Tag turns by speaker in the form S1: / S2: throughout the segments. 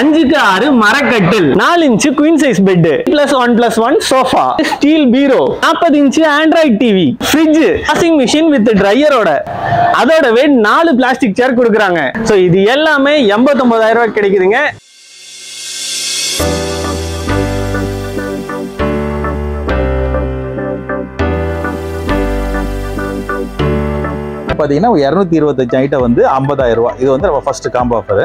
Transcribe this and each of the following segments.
S1: அஞ்சுக்கு ஆறு மரக்கட்டில். நாலு inch queen size bed plus one plus one sofa steel பீரோ நாற்பது inch Android TV fridge washing machine with ட்ரையரோட அதோடவே நாலு பிளாஸ்டிக் சேர் கொடுக்குறாங்க. ஸோ இது எல்லாமே எண்பத்தொன்பதாயிரம் ரூபாய் கிடைக்குதுங்க.
S2: பாத்தீங்கன்னா இரநூத்தி இருபத்தஞ்சு ஐட்டம் வந்து ஐம்பதாயிரம் ரூபாய். இது வந்து நம்ம ஃபர்ஸ்ட் காம்போ ஆஃபர்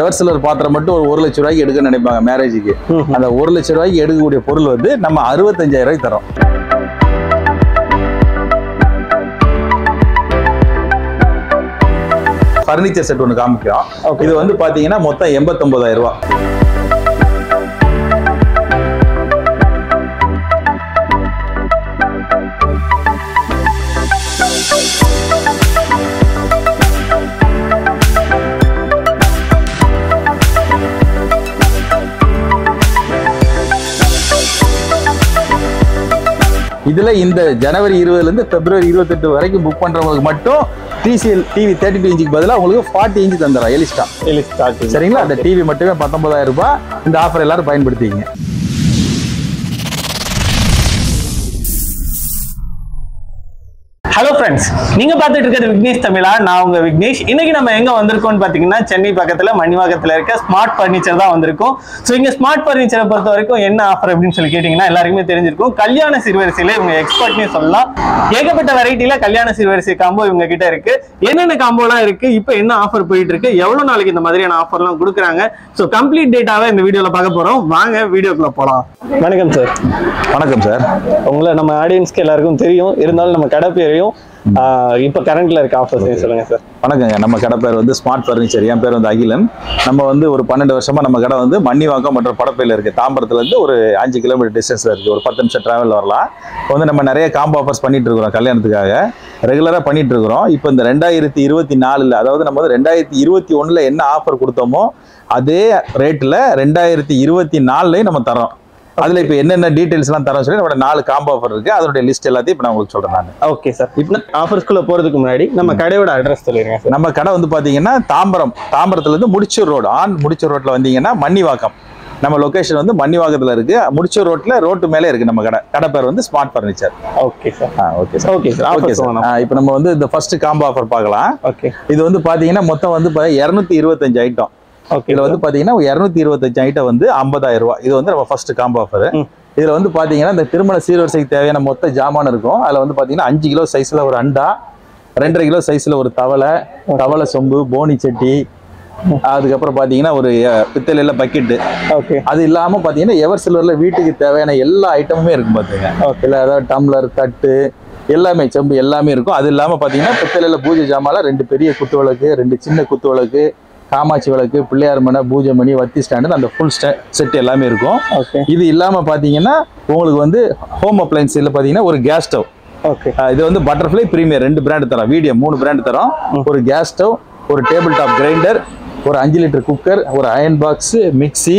S2: எவர் சிலர் பாத்திரம் மட்டும் ஒரு ஒரு லட்ச ரூபாய்க்கு எடுக்க நினைப்பாங்க மேரேஜுக்கு அந்த ஒரு லட்ச ரூபாய்க்கு எடுக்கக்கூடிய பொருள் வந்து நம்ம அறுபத்தஞ்சாயிரம் ரூபாய்க்கு தரோம். ஃபர்னிச்சர் செட் ஒன்று காமிக்கிறோம். இது வந்து பாத்தீங்கன்னா மொத்தம் எண்பத்தொன்பதாயிரம் ரூபாய். இதுல இந்த ஜனவரி இருபதுல இருந்து பிப்ரவரி இருபத்தெட்டு வரைக்கும் புக் பண்றவங்களுக்கு மட்டும் டிசிஎல் டிவி தேர்ட்டி டூ இன்ச்சுக்கு பதிலாக உங்களுக்கு ஃபார்ட்டி இன்ச் தந்துடும் எலிஸ்டா சரிங்களா? அந்த டிவி மட்டுமே பத்தொன்பதாயிரம் ரூபாய். இந்த ஆஃபர் எல்லாரும் பயன்படுத்திக்கங்க.
S1: ஹலோ ஃப்ரெண்ட்ஸ் நீங்க பார்த்துட்டு இருக்கிறது விக்னேஷ் தமிழா. நான் உங்க விக்னேஷ். இன்னைக்கு நம்ம எங்க வந்திருக்கோம்னு பாத்தீங்கன்னா சென்னை பக்கத்துல மணிவாக்கத்துல இருக்க ஸ்மார்ட் ஃபர்னிச்சர் தான் வந்திருக்கோம். ஸோ இங்க ஸ்மார்ட் ஃபர்னிச்சரை பொறுத்த வரைக்கும் என்ன ஆஃபர் அப்படின்னு சொல்லி கேட்டீங்கன்னா எல்லாருக்குமே தெரிஞ்சிருக்கும். கல்யாண சிறுவரிசையில இவங்க எக்ஸ்பர்ட்னே சொல்லலாம். ஏகப்பட்ட வெரைட்டில கல்யாண சிறுவரிசை காம்போ இவங்க கிட்ட இருக்கு. என்னென்ன காம்போலாம் இருக்கு? இப்போ என்ன ஆஃபர் போயிட்டு இருக்கு? எவ்வளவு நாளைக்கு இந்த மாதிரியான ஆஃபர்லாம் கொடுக்குறாங்க? ஸோ கம்ப்ளீட் டேட்டாவை இந்த வீடியோல பார்க்க போறோம். வாங்க வீடியோக்குள்ள போலாம். வணக்கம் சார்
S2: வணக்கம் சார்
S1: உங்களை நம்ம ஆடியன்ஸ்க்கு எல்லாருக்கும் தெரியும். இருந்தாலும் நம்ம கடை பேரையும் இப்ப கரண்ட்ல இருக்க ஆஃபர்ஸ் சொல்லுங்க சார்
S2: வணக்கங்க. நம்ம கடை பேர் வந்து ஸ்மார்ட் ஃபர்னிச்சர் என் பேர் வந்து அகிலன். நம்ம வந்து ஒரு பன்னெண்டு வருஷமா நம்ம கடை வந்து மண்ணிவாக்கம் மற்றும் படப்பையில் இருக்கு. தாம்பரத்துல இருந்து ஒரு அஞ்சு கிலோமீட்டர் டிஸ்டன்ஸ்ல இருக்கு. ஒரு பத்து நிமிஷம் டிராவல் வரலாம். இப்போ வந்து நம்ம நிறைய காம்போ ஆஃபர்ஸ் பண்ணிட்டு இருக்கிறோம் கல்யாணத்துக்காக. ரெகுலரா பண்ணிட்டு இருக்கிறோம். இப்போ இந்த ரெண்டாயிரத்தி இருபத்தி நாலுல அதாவது நம்ம வந்து ரெண்டாயிரத்தி இருபத்தி ஒண்ணுல என்ன ஆஃபர் கொடுத்தோமோ அதே ரேட்ல ரெண்டாயிரத்தி இருபத்தி நாலுலயும் நம்ம தரோம் அதுல இப்போ என்னென்ன டீடைல்ஸ் எல்லாம் தரோம் சொல்லி நம்ம நாலு காம்போ ஆஃபர் இருக்கு. அதனுடைய லிஸ்ட் எல்லாத்தையும் இப்போ நான் உங்களுக்கு சொல்றேன் நான்.
S1: ஓகே சார் இப்போ ஆஃபர்ஸ்குள்ள போறதுக்கு முன்னாடி நம்ம கடையோட அட்ரஸ் சொல்லிருங்க சார்
S2: நம்ம கடை வந்து பாத்தீங்கன்னா தாம்பரம். தாம்பரத்துல இருந்து முடிச்சூர் ரோடு. ஆன் முடிச்சூர் ரோட்ல வந்தீங்கன்னா மன்னிவாக்கம். நம்ம லொகேஷன் வந்து மன்னிவாக்கத்துல இருக்கு. முடிச்சூர் ரோட்ல ரோட்டு மேலே இருக்கு நம்ம கடை. கடை பேர் வந்து smart furniture
S1: okay sir
S2: okay sir
S1: okay sir
S2: okay sir இப்போ நம்ம வந்து இந்த ஃபர்ஸ்ட் காம்போ ஆஃபர் பார்க்கலாம்.
S1: ஓகே
S2: இது வந்து பாத்தீங்கன்னா மொத்தம் வந்து இரநூத்தி இருபத்தஞ்சு ஐட்டம் இதுல வந்து பாத்தீங்கன்னா இரநூத்தி இருபத்தஞ்சு ஐட்டம் வந்து ஐம்பதாயிரம் ரூபாய். இது வந்து நம்ம ஃபர்ஸ்ட் காம்போ ஆஃபர். இதுல வந்து பாத்தீங்கன்னா இந்த திருமண சீர்வரிசைக்கு தேவையான மொத்த ஜாமான் இருக்கும். அதுல வந்து பாத்தீங்கன்னா அஞ்சு கிலோ சைஸ்ல ஒரு அண்டா ரெண்டரை கிலோ சைஸ்ல ஒரு தவளை தவளை சொம்பு போனி சட்டி அதுக்கப்புறம் பாத்தீங்கன்னா ஒரு பித்தளையில பக்கெட்டு
S1: ஓகே
S2: அது இல்லாம பாத்தீங்கன்னா எவர் சில்வர்ல வீட்டுக்கு தேவையான எல்லா ஐட்டமுமே இருக்கும் பாத்துங்க. இல்ல அதாவது டம்ளர் தட்டு எல்லாமே செம்பு எல்லாமே இருக்கும். அது இல்லாம பாத்தீங்கன்னா பித்தளையில பூஜை ஜாமான்ல ரெண்டு பெரிய குத்து விளக்கு ரெண்டு சின்ன குத்து விளக்கு காமாட்சி விளக்கு பிள்ளையார் மனை பூஜை மணி வத்தி ஸ்டாண்டு அந்த ஃபுல் செட் எல்லாமே இருக்கும். இது இல்லாம பாத்தீங்கன்னா உங்களுக்கு வந்து ஹோம் அப்ளைன்ஸ்ல பாத்தீங்கன்னா ஒரு கேஸ் ஸ்டவ்
S1: ஓகே
S2: இது வந்து பட்டர்ஃப்ளை பிரீமியர் ரெண்டு பிராண்ட் தரோம். வீடியோ மூணு பிராண்ட் தரோம். ஒரு கேஸ் ஸ்டவ் ஒரு டேபிள் டாப் கிரைண்டர் ஒரு அஞ்சு லிட்டர் குக்கர் ஒரு அயன் பாக்ஸ் மிக்ஸி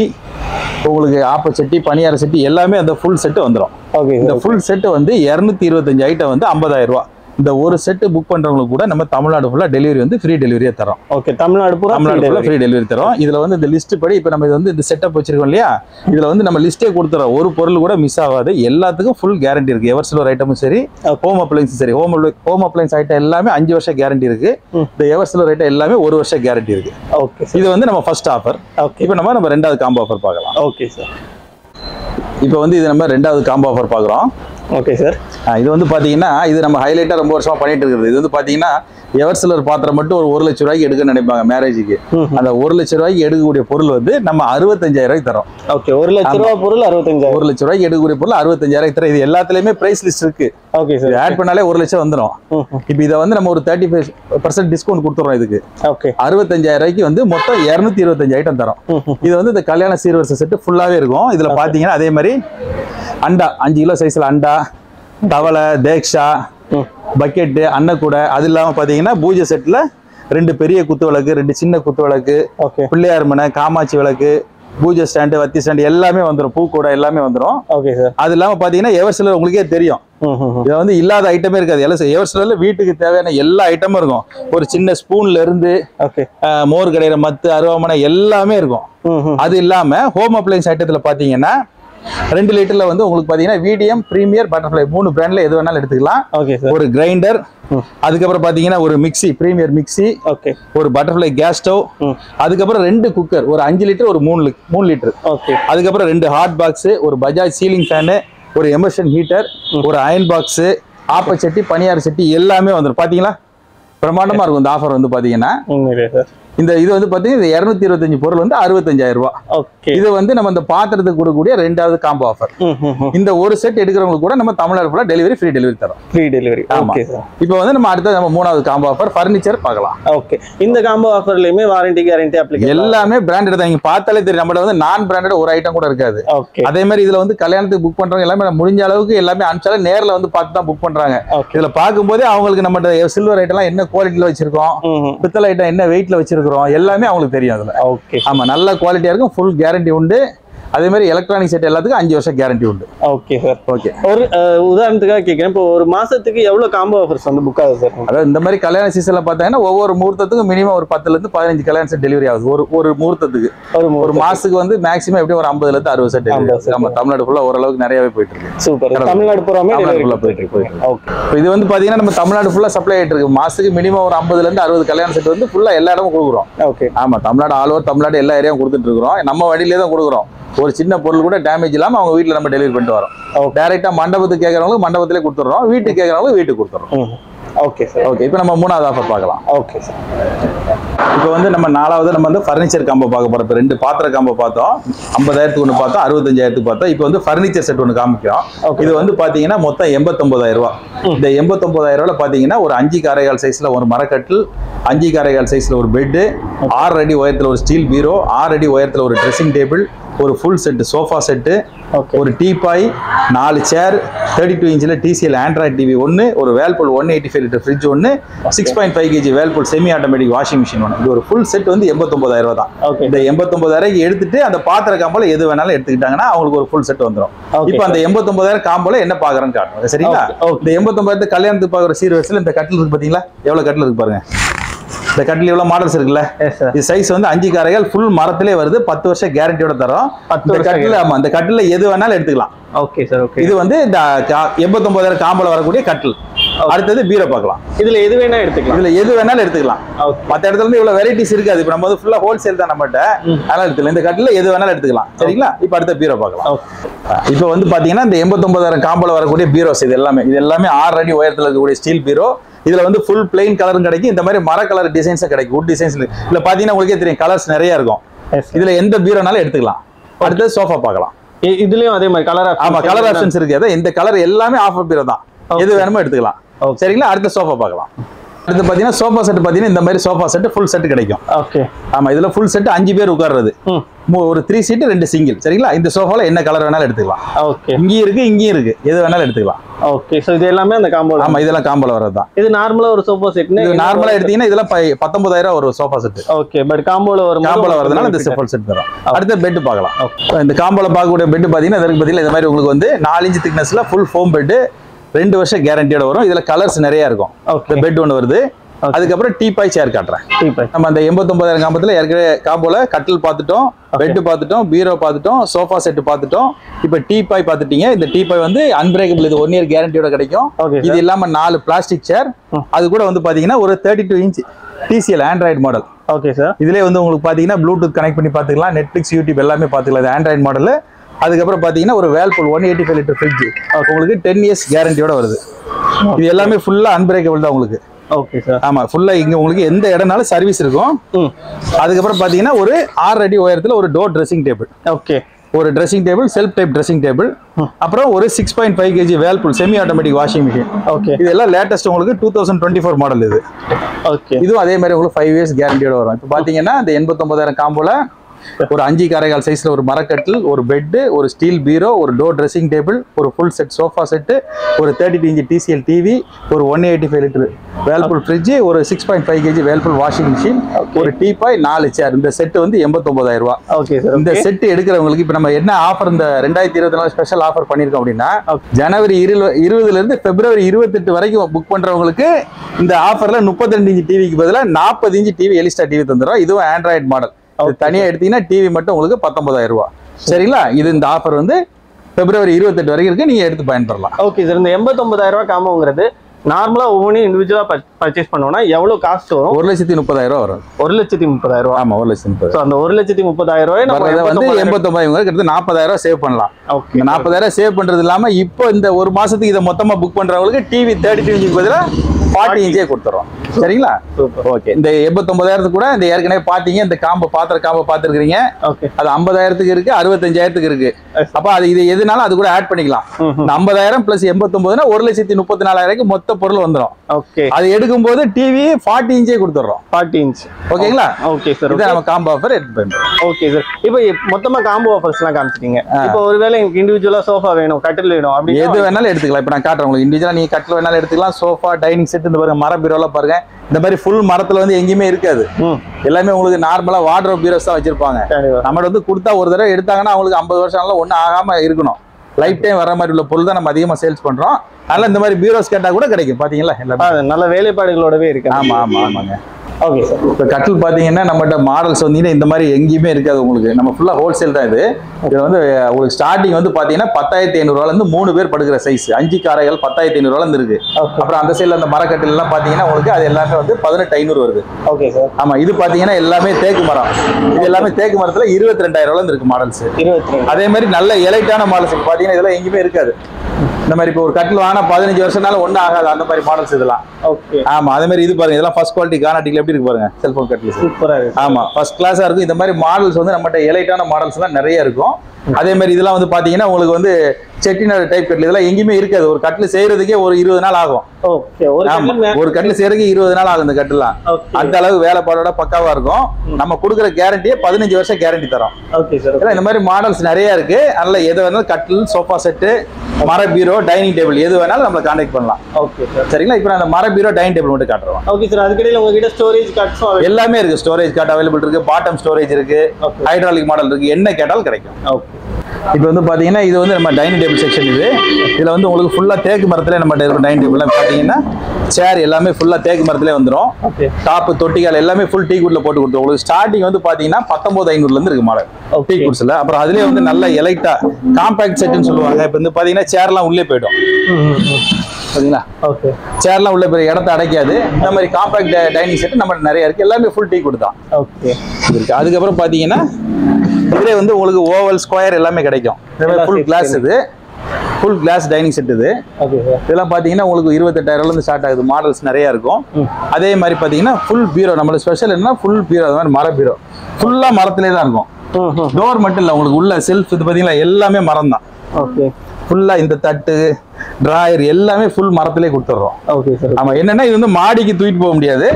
S2: உங்களுக்கு ஆப்ப சட்டி பனியார சட்டி எல்லாமே அந்த ஃபுல் செட்டு வந்துடும்
S1: ஓகே
S2: இந்த ஃபுல் செட்டு வந்து இரநூத்தி இருபத்தஞ்சு ஐட்டம் வந்து ஐம்பதாயிரம் ரூபா இந்த ஒரு செட்டு புக் பண்றவங்களுக்கு கூட நம்ம தமிழ்நாடு ஃபுல்லா டெலிவரி வந்து ஃப்ரீ டெலிவரியா தரோம்.
S1: ஓகே தமிழ்நாடு பூரா
S2: தமிழ்நாடு ஃபுல்லா ஃப்ரீ டெலிவரி தரோம். இதுல வந்து இந்த லிஸ்ட் படி இப்போ நம்ம இது வந்து இந்த செட்டப் வச்சிருக்கோம் இல்லையா? இதுல வந்து நம்ம லிஸ்டே கொடுத்துறோம். ஒரு பொருள் கூட மிஸ் ஆகாது. எல்லாத்துக்கும் ஃபுல் கேரண்டி இருக்கு. எவர் சில்வர் ஐட்டமும் சரி ஹோம் அப்ளைன்ஸ் சரி. ஹோம் ஹோம் அப்ளைன்ஸ் ஐட்டம் எல்லாமே அஞ்சு வருஷம் கேரண்டி இருக்கு. இந்த எவர் சில்வர் ஐட்டம் எல்லாமே ஒரு வருஷம் கேரண்டி இருக்கு.
S1: ஓகே
S2: இது வந்து நம்ம ஃபர்ஸ்ட் ஆஃபர்
S1: ஓகே
S2: இப்போ நம்ம நம்ம ரெண்டாவது காம்போ ஆஃபர் பார்க்கலாம்.
S1: ஓகே சார்
S2: இப்போ வந்து இது நம்ம ரெண்டாவது காம்போ ஆஃபர் பார்க்குறோம்.
S1: ஓகே சார்
S2: இது வந்து பாத்தீங்கன்னா இது நம்ம ஹைலைட்டா ரொம்ப வருஷமா பண்ணிட்டு இருக்குது. இது வந்து பாத்தீங்கன்னா எவர் சிலர் பாத்திரம் மட்டும் ஒரு ஒரு லட்ச ரூபாய்க்கு எடுக்க நினைப்பாங்க மேரேஜுக்கு அந்த ஒரு லட்ச ரூபாய்க்கு எடுக்கக்கூடிய பொருள் வந்து நம்ம அறுபத்தஞ்சாயிரம் ரூபாய்க்கு தரோம்.
S1: ஓகே ஒரு லட்ச ரூபா பொருள் அறுபத்தஞ்சாயிரம்.
S2: ஒரு லட்ச ரூபாய்க்கு எடுக்கக்கூடிய பொருள் அறுபத்தஞ்சாயிரம் தரோம். இது எல்லாத்துலயுமே பிரைஸ் லிஸ்ட் இருக்கு.
S1: ஓகே சார்
S2: ஆட் பண்ணாலே ஒரு லட்சம் வந்துடும் இப்போ இதை வந்து நம்ம ஒரு தேர்ட்டி ஃபைவ் பர்சன்ட் டிஸ்கவுண்ட் கொடுத்துறோம் இதுக்கு.
S1: ஓகே.
S2: அறுபத்தஞ்சாயிரம் ரூபாய்க்கு வந்து மொத்தம் இரநூத்தி இருபத்தஞ்சு ஐட்டம் தரோம். இது வந்து இந்த கல்யாண சீர்வரிசை செட்டு ஃபுல்லாவே இருக்கும். இதுல பாத்தீங்கன்னா அதே மாதிரி அண்டா அஞ்சு கிலோ சைஸ்ல அண்டா தவளை தேக்ஷா பக்கெட்டு அன்னக்கூடை அது இல்லாம பாத்தீங்கன்னா பூஜை செட்ல ரெண்டு பெரிய குத்து விளக்கு ரெண்டு சின்ன குத்து விளக்கு
S1: ஓகே.
S2: பிள்ளையார் மனை காமாட்சி விளக்கு பூஜை ஸ்டாண்டு வத்தி ஸ்டாண்டு எல்லாமே வந்துடும் பூ கூட எல்லாமே வந்துடும்
S1: ஓகே சார்
S2: அது இல்லாம பாத்தீங்கன்னா எவர் சிலர் உங்களுக்கே தெரியும். இது வந்து இல்லாத ஐட்டமே இருக்காது. எல்லாம் எவர் சிலர்ல வீட்டுக்கு தேவையான எல்லா ஐட்டமும் இருக்கும். ஒரு சின்ன ஸ்பூன்ல இருந்து மோர் கடையிற மத்து அருவாமனை எல்லாமே இருக்கும். அது இல்லாம ஹோம் அப்ளைன்ஸ் ஐட்டத்துல பாத்தீங்கன்னா ரெண்டு லிட்டர்ல வந்து உங்களுக்கு பாத்தீங்கன்னா விடிஎம் பிரீமியர் பட்டர்ஃப்ளை மூணு பிராண்ட்ல எது வேணாலும் எடுத்துக்கலாம்.
S1: ஓகே
S2: ஒரு கிரைண்டர் அதுக்கப்புறம் பாத்தீங்கன்னா ஒரு மிக்ஸி பிரீமியர் மிக்ஸி
S1: ஓகே
S2: ஒரு பட்டர்ஃப்ளை கேஸ் ஸ்டவ். அதுக்கப்புறம் ரெண்டு குக்கர் ஒரு அஞ்சு லிட்டர் ஒரு மூணு மூணு லிட்டர்.
S1: ஓகே
S2: அதுக்கப்புறம் ரெண்டு ஹாட் பாக்ஸ் ஒரு பஜாஜ் சீலிங் ஃபேனு ஒரு எமர்ஷன் ஹீட்டர் ஒரு அயன் பாக்ஸ் ஆப்பச்சட்டி பனியார் சட்டி எல்லாமே வந்துடும் பாத்தீங்களா? பிரம்மாண்டமா இருக்கும் இந்த ஆஃபர் வந்து பாத்தீங்கன்னா. இந்த இது வந்து பாத்தீங்கன்னா இருநூத்தி இருபத்தஞ்சு பொருள் வந்து அறுபத்தஞ்சாயிரம் ரூபாய்.
S1: ஓகே.
S2: இது வந்து நம்ம இந்த பாத்திரத்துக்கு கொடுக்கக்கூடிய ரெண்டாவது காம்போ ஆஃபர் இந்த ஒரு செட் எடுக்கிறவங்களுக்கு கூட நம்ம தமிழ்நாடு ஃபுல்லா டெலிவரி ஃப்ரீ டெலிவரி தரோம்.
S1: ஃப்ரீ டெலிவரி
S2: ஆமா.
S1: ஓகே சார்
S2: இப்போ வந்து நம்ம அடுத்த நம்ம மூணாவது காம்போ ஆஃபர் ஃபர்னிச்சர் பார்க்கலாம்.
S1: ஓகே இந்த காம்போ ஆஃபர்லயுமே வாரண்டி கேரண்டி அப்ளிகேஷன்
S2: எல்லாமே பிராண்டட் தான். நீங்க பார்த்தாலே தெரியும். நம்மள வந்து நான் பிராண்டட் ஒரு ஐட்டம் கூட இருக்காது. அதே மாதிரி இதுல வந்து கல்யாணத்துக்கு புக் பண்றவங்க எல்லாமே முடிஞ்ச அளவுக்கு எல்லாமே அனுப்பிச்சாலும் நேர்ல வந்து பார்த்து தான் புக் பண்றாங்க.
S1: ஓகே
S2: இதுல பார்க்கும்போதே அவங்களுக்கு நம்ம சில்வர் ஐட்டம்லாம் என்ன குவாலிட்டியில வச்சிருக்கோம் பித்தளை ஐட்டம் என்ன வெயிட்ல வச்சிருக்கிறோம் எல்லாமே அவங்களுக்கு தெரியும் அதுல.
S1: ஓகே
S2: ஆமா நல்ல குவாலிட்டியா இருக்கும். ஃபுல் கேரண்டி உண்டு. அதே மாதிரி எலக்ட்ரானிக் செட் எல்லாத்துக்கும் அஞ்சு வருஷம் கேரண்டி உண்டு.
S1: ஓகே சார்
S2: ஓகே
S1: ஒரு உதாரணத்துக்காக கேட்குறேன் இப்போ ஒரு மாசத்துக்கு எவ்வளவு காம்போ ஆஃபர்ஸ் வந்து புக் ஆகுது சார்
S2: அதாவது இந்த மாதிரி கல்யாண சீசன்ல பார்த்தாங்கன்னா ஒவ்வொரு முகூர்த்தத்துக்கும் மினிமம் ஒரு பத்துல இருந்து பதினஞ்சு கல்யாண செட் டெலிவரி ஆகுது. ஒரு ஒரு முகூர்த்தத்துக்கு.
S1: ஒரு
S2: மாசத்துக்கு வந்து மேக்ஸிமம் எப்படியும் ஒரு ஐம்பதுல இருந்து அறுபது செட்
S1: set.
S2: நம்ம தமிழ்நாடு ஃபுல்லா ஓரளவுக்கு நிறையவே போயிட்டு இருக்கு.
S1: சூப்பர். தமிழ்நாடு பூராமே
S2: போயிட்டு இருக்கு.
S1: ஓகே
S2: இது வந்து பாத்தீங்கன்னா நம்ம தமிழ்நாடு ஃபுல்லா சப்ளை ஆயிட்டு இருக்கு. மாசத்துக்கு மினிமம் ஒரு ஐம்பதுல இருந்து அறுபது கல்யாண செட் வந்து ஃபுல்லா எல்லா இடமும் கொடுக்குறோம்.
S1: ஓகே
S2: ஆமா தமிழ்நாடு ஆல் ஓவர் தமிழ்நாடு எல்லா ஏரியாவும் கொடுத்துட்டு இருக்கிறோம். நம்ம வண்டியிலே தான் கொடுக்குறோம். ஒரு சின்ன பொருள் கூட டேமேஜ் இல்லாம அவங்க வீட்ல நம்ம டெலிவரி பண்ணிட்டு வரோம்.
S1: Okay.
S2: டைரக்டா மண்டபத்துக்கு கேட்கறவங்களுக்கு மண்டபத்திலே கொடுத்துறோம் வீட்டுக்கு கேட்கறவங்களுக்கு வீட்டுக்கு கொடுத்துறோம்
S1: ஓகே சார்
S2: ஓகே இப்போ நம்ம மூணாவது ஆஃபர் பார்க்கலாம்.
S1: ஓகே சார்
S2: இப்போ வந்து நம்ம நாலாவது நம்ம வந்து ஃபர்னிச்சர் காம்போ பார்க்க போறோம். இப்போ ரெண்டு பாத்திர காம்போ பார்த்தோம். ஐம்பதாயிரத்துக்கு ஒன்று பார்த்தோம். அறுபத்தஞ்சாயிரத்துக்கு பார்த்தோம். இப்போ வந்து ஃபர்னிச்சர் செட் ஒன்று காமிக்கிறோம். இது வந்து பார்த்தீங்கன்னா மொத்தம் எண்பத்தொம்பதாயிரம் ரூபா இந்த எண்பத்தொம்பதாயிரம் ரூபாய் பார்த்தீங்கன்னா ஒரு அஞ்சு காரைகால் சைஸ்ல ஒரு மரக்கட்டில் அஞ்சு காரைகால் சைஸ்ல ஒரு பெட்டு ஆறு அடி உயரத்தில் ஒரு ஸ்டீல் பீரோ ஆறு அடி உயரத்தில் ஒரு ட்ரெஸ்ஸிங் டேபிள் ஒரு ஃபுல் செட்டு சோஃபா செட்டு ஒரு டீபாய் நாலு சேர் தேர்ட்டி டூ இன்ச்சில் டிசிஎல் ஆண்ட்ராய்ட் டிவி ஒன்று ஒரு Whirlpool one eighty five litre fridge ஒன்று six point five KG Whirlpool semi automatic washing machine ஒன்று இது ஒரு ஃபுல் செட் வந்து எண்பத்தொம்பதாயிரம் ரூபா தான்.
S1: ஓகே
S2: இந்த எண்பத்தொம்பதாயிரம் எடுத்துட்டு அந்த பாத்திர காம்போல எது வேணாலும் எடுத்துக்கிட்டாங்கன்னா அவங்களுக்கு ஒரு ஃபுல் செட் வந்துடும் இப்போ அந்த எண்பத்தொம்பதாயிரம் காம்போல என்ன பார்க்குறேன்னு காட்டுறோம் சரிங்களா. இந்த எண்பத்தொம்பதாயிரத்து கல்யாணத்துக்கு பார்க்குற சீர்வரிசையில் இந்த கட்டில் இருக்கு பார்த்தீங்களா எவ்வளோ கட்டில் இருக்கு பாருங்க. இந்த கட்டில் எவ்வளோ மாடல்ஸ் இருக்குல்ல? இது சைஸ் வந்து அஞ்சு காரைகள் ஃபுல் மரத்திலே வருது பத்து வருஷம் கேரண்டியோட தரோம்
S1: பத்து
S2: இந்த கட்டில் ஆமா இந்த கட்டில் எது வேணாலும் எடுத்துக்கலாம்.
S1: ஓகே சார் ஓகே
S2: இது வந்து இந்த எண்பத்தொன்பதாயிரம் காம்பல வரக்கூடிய கட்டில். அடுத்தது பீரோ பார்க்கலாம்.
S1: இதுல எது வேணா எடுத்துக்கலாம்.
S2: இதுல எது வேணாலும் எடுத்துக்கலாம். மற்ற இடத்துல இருந்து இவ்வளவு வெரைட்டிஸ் இருக்காது. இப்போ நம்ம வந்து ஃபுல்லா ஹோல்சேல் தான் நம்மகிட்ட. அதனால எடுத்துக்கலாம். இந்த கட்டில் எது வேணாலும் எடுத்துக்கலாம். சரிங்களா? இப்போ அடுத்த பீரோ பார்க்கலாம். இப்போ வந்து பாத்தீங்கன்னா இந்த எண்பத்தொன்பதாயிரம் காம்பல வரக்கூடிய பீரோஸ் இது எல்லாமே. இது எல்லாமே ஆறு அடி உயரத்தில் இருக்கக்கூடிய ஸ்டீல் பீரோ. இதுல வந்து ஃபுல் பிளைன் கலரும் கிடைக்கும். இந்த மாதிரி மர கலர் டிசைன்ஸும் கிடைக்கும். வுட் டிசைன்ஸ் இதுல பாத்தீங்கன்னா உங்களுக்கே தெரியும் கலர்ஸ் நிறைய இருக்கும். இதுல எந்த பீரோனாலும் எடுத்துக்கலாம். அடுத்தது சோஃபா பார்க்கலாம்.
S1: இதுலயும் அதே மாதிரி கலர்
S2: ஆமா கலர் ஆப்ஷன்ஸ் இருக்கு அதான் இந்த கலர் எல்லாமே ஆஃபர் பீரோ தான். எது வேணுமோ எடுத்துக்கலாம். சரிங்களா? அடுத்த சோஃபா பார்க்கலாம். அடுத்து பாத்தீங்கன்னா சோஃபா செட் பாத்தீங்கன்னா இந்த மாதிரி சோஃபா செட் ஃபுல் செட் கிடைக்கும்.
S1: ஓகே
S2: ஆமா இதுல ஃபுல் செட் அஞ்சு பேர் உட்கார்றது. ஒரு த்ரீ சீட்டு ரெண்டு சிங்கிள் சரிங்களா? இந்த சோஃபால என்ன கலர் வேணாலும் எடுத்துக்கலாம்.
S1: ஓகே
S2: இங்கேயும் இருக்கு இங்கேயும் இருக்கு. எது வேணாலும் எடுத்துக்கலாம்.
S1: ஓகே ஸோ இது எல்லாமே அந்த காம்போ
S2: ஆமா இதெல்லாம் காம்போல வர்றது தான்
S1: இது நார்மலா ஒரு சோஃபா செட்னு
S2: இது நார்மலா எடுத்தீங்கன்னா இதெல்லாம் பத்தொன்பதாயிரம் ஒரு சோஃபா செட்
S1: ஓகே பட் காம்போல வரும்
S2: காம்போல வரதுனால இந்த ஃபுல் செட் தரும். அடுத்த பெட் பார்க்கலாம். இந்த காம்போல பார்க்கக்கூடிய பெட் பாத்தீங்கன்னா இதற்கு பாத்தீங்கன்னா இந்த மாதிரி உங்களுக்கு வந்து நாலு இன்ச் திக்னஸ்ல ஃபுல் ஃபோம் பெட் ரெண்டு வருஷம் கேரண்டியோட வரும். இதுல கலர்ஸ் நிறைய இருக்கும்.
S1: ஓகே
S2: இந்த பெட் ஒன்று வருது. அதுக்கப்புறம் டீபாய் சேர் காட்டுறேன். நம்ம அந்த எண்பத்தொன்பதாயிரம் காம்பத்துல ஏற்கனவே காம்போல கட்டில் பார்த்துட்டோம் பெட் பார்த்துட்டோம் பீரோ பார்த்துட்டோம் சோஃபா செட் பார்த்துட்டோம். இப்போ டீபாய் பார்த்துட்டீங்க. இந்த டீபாய் வந்து அன்பிரேக்கபிள் இது ஒன் இயர் கேரண்டியோட கிடைக்கும். இது இல்லாம நாலு பிளாஸ்டிக் சேர் அது கூட வந்து பாத்தீங்கன்னா ஒரு thirty two inch TCL Android model
S1: okay sir
S2: இதுலேயே வந்து உங்களுக்கு பார்த்தீங்கன்னா ப்ளூடூத் கனெக்ட் பண்ணி பார்த்துக்கலாம். நெட்ஃப்ளிக்ஸ் யூடியூப் எல்லாமே பார்த்துக்கலாம். இது ஆண்ட்ராய்டு மாடல் அதுக்கப்புறம் பார்த்தீங்கன்னா ஒரு Whirlpool one eighty five litre fridge உங்களுக்கு டென் இயர்ஸ் கேரண்டியோட வருது. இது எல்லாமே ஃபுல்லாக அன்பிரேக்கபிள் தான் உங்களுக்கு.
S1: ஓகே சார்
S2: ஆமாம் ஃபுல்லாக இங்கே உங்களுக்கு எந்த இடம்னாலும் சர்வீஸ் இருக்கும். அதுக்கப்புறம் பார்த்தீங்கன்னா ஒரு ஆறு அடி உயரத்தில் ஒரு டோர் ட்ரெஸ்ஸிங் டேபிள்
S1: ஓகே
S2: ஒரு dressing table shelf type dressing table அப்புறம் ஒரு six point five KG Whirlpool semi automatic washing machine
S1: okay
S2: இது எல்லாம் லேட்டஸ்ட் உங்களுக்கு two thousand twenty four model இது.
S1: ஓகே
S2: இதுவும் அதே மாதிரி உங்களுக்கு ஃபைவ் இயர்ஸ் கேரண்டியோட வரும். இப்போ பார்த்தீங்கன்னா இந்த எண்பத்தொம்பதாயிரம் காம்போல ஒரு அஞ்சு காரைகால் சைஸ்ல ஒரு மரக்கட்டில் ஒரு பெட்டு ஒரு ஸ்டீல் பீரோ ஒரு டோர் ட்ரெஸ்ஸிங் டேபிள் ஒரு ஃபுல் செட் சோஃபா செட்டு ஒரு thirty two inch TCL TV ஒரு one eighty five litre Whirlpool fridge ஒரு six point five KG Whirlpool washing machine ஒரு டீபாய் நாலு சேர் இந்த செட்டு வந்து எண்பத்தொன்பதாயிரம் ரூபாய்.
S1: ஓகே சார்
S2: இந்த செட் எடுக்கிறவங்களுக்கு இப்போ நம்ம என்ன ஆஃபர் இந்த ரெண்டாயிரத்தி இருபத்தி நாலு ஸ்பெஷல் ஆஃபர் பண்ணியிருக்கோம் அப்படின்னா ஜனவரி இரு இருபதுல இருந்து பிப்ரவரி இருபத்தெட்டு வரைக்கும் புக் பண்றவங்களுக்கு இந்த ஆஃபர்ல முப்பத்தி ரெண்டு இன்ச் டிவிக்கு பதிலாக நாற்பது இன்ச் டிவி எலிஸ்டா டிவி தந்துடும் இதுவும் ஆண்ட்ராய்டு மாடல் தனியா எடுத்தீங்கன்னா டிவி மட்டும் உங்களுக்கு பத்தொன்பதாயிரம் ரூபாய் சரிங்களா? இது இந்த ஆஃபர் வந்து பிப்ரவரி இருபத்தெட்டு வரைக்கும் இருக்கு. நீங்க எடுத்து பயன்பெறலாம்
S1: ஓகே சார் இந்த எண்பத்தொன்பதாயிரம் ரூபாய் காம்போங்கிறது நார்மலா ஒவ்வொன்றும் இண்டிவிஜுவலா பர்ச்சேஸ் பண்ணோம்னா எவ்வளவு காஸ்ட் வரும்?
S2: ஒரு லட்சத்தி முப்பதாயிரம் ரூபாய் வரும்.
S1: ஒரு லட்சத்தி முப்பதாயிரம் ரூபாய்
S2: ஆமா ஒரு லட்சத்தி முப்பது
S1: ஸோ அந்த ஒரு லட்சத்தி முப்பதாயிரம் ரூபாய் நம்ம
S2: வந்து
S1: 89,000
S2: எண்பத்தொன்பதாயிரம் கிட்டத்தட்ட நாற்பதாயிரம் ரூபாய் சேவ் பண்ணலாம்.
S1: ஓகே
S2: நாற்பதாயிரம் சேவ் பண்றது இல்லாம இப்போ இந்த ஒரு மாசத்துக்கு இதை மொத்தமா புக் பண்றவங்களுக்கு டிவி தேர்ட்டி டூ இன்ச்சுக்கு பதிலாக ஃபார்ட்டி இன்ச்சே கொடுத்துறோம். சரிங்களா? ஓகே. இந்த எண்பத்தொன்பதாயிரத்துக்கு கூட இந்த ஏற்கனவே பாத்தீங்க இந்த காம்போ பாத்திர காம்போ பார்த்துருக்கீங்க
S1: ஓகே.
S2: அது ஐம்பதாயிரத்துக்கு இருக்கு அறுபத்தஞ்சாயிரத்துக்கு இருக்கு. அப்ப அது இது எதுனாலும் அது கூட ஆட் பண்ணிக்கலாம். இந்த ஐம்பதாயிரம் பிளஸ் எண்பத்தொன்பதுனா ஒரு லட்சத்தி முப்பத்தி நாலாயிரம் மொத்த பொருள் வந்துடும்
S1: ஓகே.
S2: அது எடுக்கும்போது டிவி ஃபார்ட்டி இன்ச்சே கொடுத்துட்றோம்
S1: ஃபார்ட்டி இன்ச்
S2: ஓகேங்களா?
S1: ஓகே சார்
S2: இதை நம்ம காம்போ ஆஃபர் எடுத்து பண்ணுறோம்
S1: ஓகே சார் இப்போ மொத்தமா காம்போ ஆஃபர்ஸ்லாம் காமிச்சிட்டீங்க. இப்போ ஒருவேளை எனக்கு இண்டிவிஜுவலா சோஃபா வேணும் கட்டில் வேணும்
S2: எது
S1: அப்படின்னு
S2: வேணாலும் எடுத்துக்கலாம். இப்போ நான் காட்டுறேன் உங்களுக்கு. இண்டிவிஜுவலாக நீங்க கட்டில் வேணாலும் எடுத்துக்கலாம். சோஃபா டைனிங் செட் இந்த பாருங்க மர பீரோலாம் பாருங்க. இந்த மாதிரி ஃபுல் மரத்துல வந்து எங்கேயுமே இருக்காது. எல்லாமே உங்களுக்கு நார்மலா வார்ட்ரோப் பீரோஸ் தான் வச்சிருப்பாங்க. நம்மகிட்ட வந்து கொடுத்தா ஒரு தடவை எடுத்தாங்கன்னா அவங்களுக்கு ஐம்பது வருஷம்லாம் ஒன்றும் ஆகாம இருக்கணும். லைஃப் டைம் வர மாதிரி உள்ள பொருள் தான் நம்ம அதிகமாக சேல்ஸ் பண்றோம். அதனால இந்த மாதிரி பீரோஸ் கேட்டா கூட கிடைக்கும். பாத்தீங்களா?
S1: ஆ, நல்ல வேலைப்பாடுகளோடவே இருக்கு
S2: ஆமா ஆமா ஆமாங்க.
S1: ஓகே சார்
S2: இப்போ கட்டில் பார்த்தீங்கன்னா நம்மகிட்ட மாடல்ஸ் வந்தீங்கன்னா இந்த மாதிரி எங்கேயுமே இருக்காது உங்களுக்கு. நம்ம ஃபுல்லாக ஹோல்சேல் தான் இது. இது வந்து உங்களுக்கு ஸ்டார்டிங் வந்து பார்த்தீங்கன்னா பத்தாயிரத்தி ஐநூறுரூவாலேருந்து மூணு பேர் படுக்கிற சைஸ் அஞ்சு காரைகள் பத்தாயிரத்தி ஐநூறுரூவாலேருந்து இருக்கு. அப்புறம் அந்த சைடில் அந்த மரக்கட்டில் எல்லாம் பார்த்தீங்கன்னா உங்களுக்கு அது எல்லாமே வந்து பதினெட்டு ஐநூறு வருது.
S1: ஓகே சார்
S2: ஆமா இது பார்த்தீங்கன்னா எல்லாமே தேக்கு மரம். இது எல்லாமே தேக்கு மரத்தில் இருபத்தி ரெண்டாயிரம் ரூபாயிலேருந்து இருக்கு மாடல்ஸ்
S1: இருபத்தி
S2: அதே மாதிரி நல்ல எலைட்டான மாடல்ஸ் பார்த்தீங்கன்னா இதெல்லாம் எங்கேயுமே இருக்காது. இந்த மாதிரி இப்போ ஒரு கட்டில் வாங்கினா பதினஞ்சு வருஷம்னால ஒன்றும் ஆகாது. அந்த மாதிரி மாடல்ஸ் இதெல்லாம்.
S1: ஓகே
S2: ஆமா அதே மாதிரி இது பாருங்க. இதெல்லாம் ஃபர்ஸ்ட் குவாலிட்டி கானாட்டிகள் எப்படி இருக்கு பாருங்க? செல்போன் கட்டில்.
S1: சூப்பரா இருக்கு.
S2: ஆமா ஃபர்ஸ்ட் கிளாஸா இருக்கும். இந்த மாதிரி மாடல்ஸ் வந்து நம்மகிட்ட எலைட்டான மாடல்ஸ் எல்லாம் நிறைய இருக்கும். அதே மாதிரி இதெல்லாம் வந்து பாத்தீங்கன்னா உங்களுக்கு வந்து செட்டிநாடு டைப் கட்டில். இதெல்லாம் எங்கேயுமே இருக்காது. ஒரு கட்டில் செய்யறதுக்கே ஒரு இருபது நாள் ஆகும்.
S1: ஒரு கட்டில்
S2: செய்யறதுக்கு இருபது நாள் ஆகும் இந்த கட்டிலாம் அந்த அளவு வேலைப்பாடோட பக்காவா இருக்கும். நம்ம கொடுக்குற கேரண்டியே பதினஞ்சு வருஷம் கேரண்டி தரோம்.
S1: ஓகே சார்
S2: ஏன்னா இந்த மாதிரி மாடல்ஸ் நிறைய இருக்கு. அதனால எது வேணாலும் கட்டில் சோஃபா செட்டு மர பீரோ டைனிங் டேபிள் எது வேணாலும் நம்மளை கான்டாக்ட் பண்ணலாம்.
S1: ஓகே சார்
S2: சரிங்களா? இப்போ அந்த மர பீரோ டைனிங் டேபிள் மட்டும் காட்டுறோம்
S1: ஓகே சார் அதுக்கிடையில உங்ககிட்ட ஸ்டோரேஜ் கார்ட்ஸும்
S2: எல்லாமே இருக்கு. ஸ்டோரேஜ் கார்டு அவைலபிள் இருக்கு. பாட்டம் ஸ்டோரேஜ் இருக்கு. ஹைட்ராலிக் மாடல் இருக்கு. என்ன கேட்டாலும் கிடைக்கும்.
S1: ஓகே
S2: இப்போ வந்து பாத்தீங்கன்னா இது வந்து நம்ம டைனிங் டேபிள் செக்ஷன் இது. இதுல வந்து உங்களுக்கு ஃபுல்லா தேக்கு மரத்துல நம்ம டைனிங் டேபிள் பாத்தீங்கன்னா சேர் எல்லாமே ஃபுல்லா தேக்கு மரத்திலே வந்துரும்.
S1: ஓகே
S2: டாப்பு தொட்டிகால் எல்லாமே ஃபுல் டீ குட்ல போட்டு கொடுத்தோம் உங்களுக்கு ஸ்டார்டிங் வந்து பாத்தீங்கன்னா பத்தொன்பது ஐநூறுல இருந்து இருக்கு மாடல் டீ குட்ஸ்ல அப்புறம் அதுலயே வந்து நல்ல எலைட்டா காம்பாக்ட் செட்னு சொல்லுவாங்க. இப்போ வந்து பாத்தீங்கன்னா சேர்லாம் உள்ளே போயிடும். பாத்தீங்களா
S1: ஓகே
S2: சேர்லாம் உள்ள போய் இடத்த அடைக்காது. இந்த மாதிரி காம்பாக்ட் டைனிங் செட் நம்ம நிறைய இருக்கு. எல்லாமே ஃபுல் டீ கொடுத்தான்
S1: ஓகே
S2: இருக்கு. அதுக்கப்புறம் பாத்தீங்கன்னா இதுல வந்து உங்களுக்கு ஓவல் ஸ்கொயர் எல்லாமே கிடைக்கும். ஃபுல் கிளாஸ் இது. ஃபுல் கிளாஸ் டைனிங் செட் இது. இதெல்லாம் பாத்தீங்கன்னா உங்களுக்கு இருபத்தெட்டாயிரம்ல இருந்து ஸ்டார்ட் ஆகுது. மாடல்ஸ் நிறைய இருக்கும். அதே மாதிரி பாத்தீங்கன்னா ஃபுல் பீரோ நம்மளுக்கு ஸ்பெஷல் என்ன ஃபுல் பீரோ அது மாதிரி மர பீரோ ஃபுல்லா மரத்திலே தான் இருக்கும். டோர் மட்டும் இல்ல உங்களுக்கு உள்ள செல்ஃப் இது பாத்தீங்களா எல்லாமே மரம் தான்
S1: ஓகே.
S2: ஃபுல்லா இந்த தட்டு டிராயர் எல்லாமே ஃபுல் மரத்திலே கொடுத்துட்றோம்.
S1: ஓகே சார்
S2: ஆமா என்னன்னா இது வந்து மாடிக்கு தூக்கிட்டு போக முடியாது.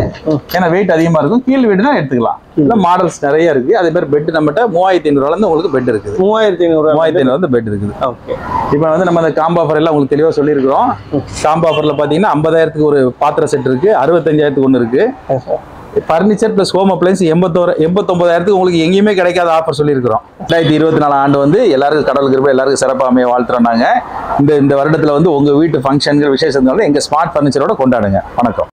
S2: ஏன்னா வெயிட் அதிகமா இருக்கும். கீழ் வீடுனா எடுத்துக்கலாம். இல்ல மாடல்ஸ் நிறைய இருக்கு. அதே மாதிரி பெட் நம்மகிட்ட மூவாயிரத்தி ஐநூறுல இருந்து உங்களுக்கு பெட் இருக்குது.
S1: மூவாயிரத்தி ஐநூறு
S2: மூவாயிரத்தி ஐநூறு வந்து பெட் இருக்குது.
S1: ஓகே
S2: இப்போ வந்து நம்ம அந்த காம்போ ஆஃபர் எல்லாம் உங்களுக்கு தெளிவா சொல்லியிருக்கிறோம். காம்போ ஆஃபர்ல பாத்தீங்கன்னா ஐம்பதாயிரத்துக்கு ஒரு பாத்திர செட் இருக்கு. அறுபத்தஞ்சாயிரத்துக்கு ஒன்று இருக்கு.
S1: Sir
S2: furniture plus home appliance எண்பத்தோரு எண்பத்தொம்பதாயிரத்துக்கு உங்களுக்கு எங்கேயுமே கிடைக்காத ஆஃபர் சொல்லியிருக்கிறோம். ரெண்டாயிரத்தி இருபத்தி நாலு ஆண்டு வந்து எல்லாருக்கும் கடவுள் கிருபை எல்லாருக்கும் சிறப்பாக அமைய வாழ்த்துறோம் நாங்க இந்த இந்த வருடத்துல வந்து உங்க வீட்டு ஃபங்க்ஷன்கள் விசேஷங்கள் எங்க ஸ்மார்ட் ஃபர்னிச்சரோட கொண்டாடுங்க. வணக்கம்.